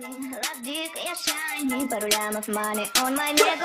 love dick, yeah shiny. But ram of money on my neck,